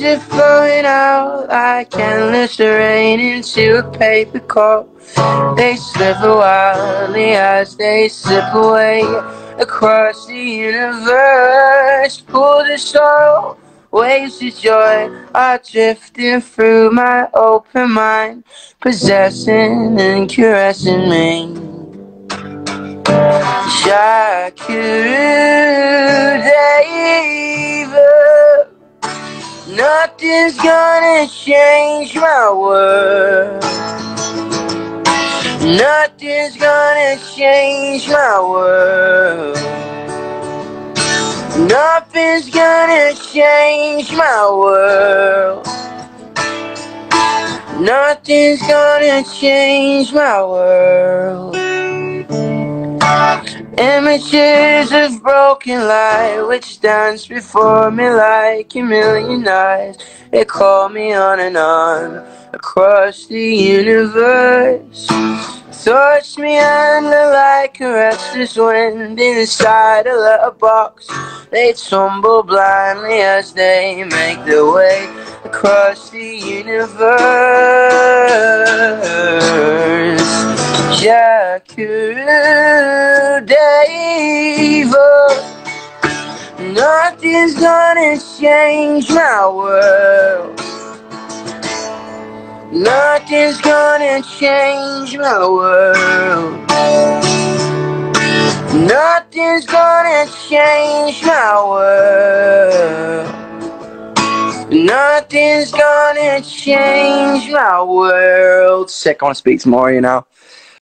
Are flowing out like endless rain into a paper cup. They slip wildly as they slip away across the universe. Pull the soul, waves of joy are drifting through my open mind, possessing and caressing me. Shakur nothing's gonna change my world. Nothing's gonna change my world. Nothing's gonna change my world. Nothing's gonna change my world. Images of broken light which dance before me like a million eyes. They call me on and on across the universe. Touch me under like a restless wind inside a letterbox. They tumble blindly as they make their way across the universe. Shakur Deva. Nothing's gonna change my world. Nothing's gonna change my world. Nothing's gonna change my world. Nothing's gonna change my world. Sick, I wanna speak some more, you know.